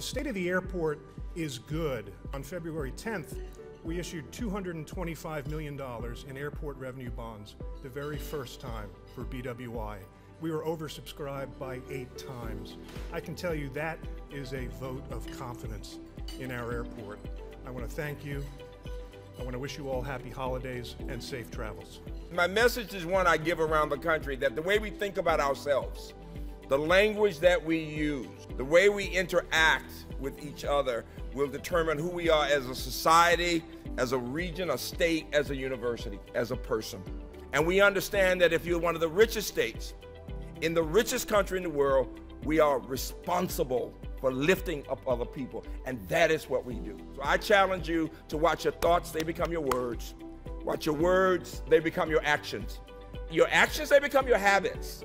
The state of the airport is good. On February 10th, we issued $225 million in airport revenue bonds, the very first time for BWI. We were oversubscribed by eight times. I can tell you that is a vote of confidence in our airport. I want to thank you. I want to wish you all happy holidays and safe travels. My message is one I give around the country that the way we think about ourselves, the language that we use, the way we interact with each other will determine who we are as a society, as a region, a state, as a university, as a person. And we understand that if you're one of the richest states, in the richest country in the world, we are responsible for lifting up other people. And that is what we do. So I challenge you to watch your thoughts, they become your words. Watch your words, they become your actions. Your actions, they become your habits.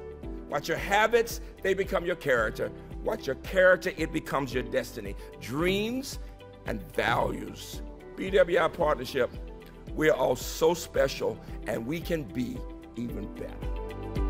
Watch your habits, they become your character. Watch your character, it becomes your destiny. Dreams and values. BWI Partnership, we're all so special and we can be even better.